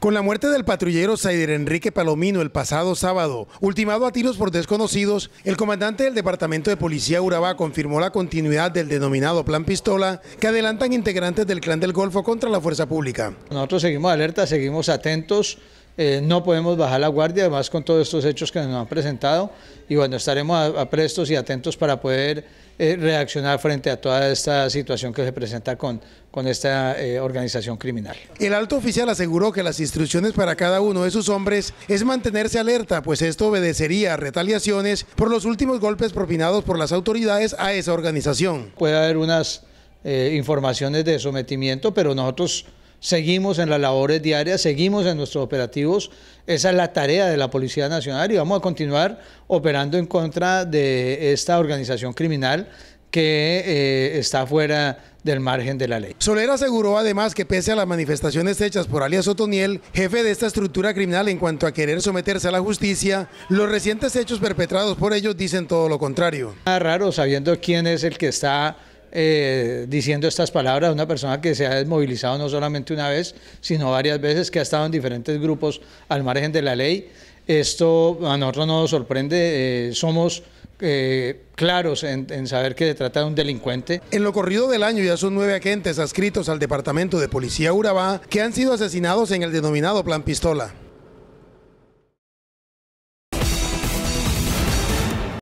Con la muerte del patrullero Saider Enrique Palomino el pasado sábado, ultimado a tiros por desconocidos, el comandante del Departamento de Policía Urabá confirmó la continuidad del denominado Plan Pistola que adelantan integrantes del Clan del Golfo contra la fuerza pública. Nosotros seguimos alerta, seguimos atentos, eh, no podemos bajar la guardia, además con todos estos hechos que nos han presentado, y bueno, estaremos a, prestos y atentos para poder eh, reaccionar frente a toda esta situación que se presenta con, con esta eh, organización criminal. El alto oficial aseguró que las instrucciones para cada uno de sus hombres es mantenerse alerta, pues esto obedecería a retaliaciones por los últimos golpes propinados por las autoridades a esa organización. Puede haber unas informaciones de sometimiento, pero nosotros seguimos en las labores diarias, seguimos en nuestros operativos. Esa es la tarea de la Policía Nacional y vamos a continuar operando en contra de esta organización criminal que eh, está fuera del margen de la ley. Soler aseguró además que pese a las manifestaciones hechas por alias Otoniel, jefe de esta estructura criminal en cuanto a querer someterse a la justicia, los recientes hechos perpetrados por ellos dicen todo lo contrario. raro sabiendo quién es el que está eh, diciendo estas palabras, una persona que se ha desmovilizado no solamente una vez, sino varias veces, que ha estado en diferentes grupos al margen de la ley. Esto a nosotros no nos sorprende, eh, somos eh, claros en, en, saber que se trata de un delincuente. En lo corrido del año ya son nueve agentes adscritos al Departamento de Policía Urabá que han sido asesinados en el denominado Plan Pistola.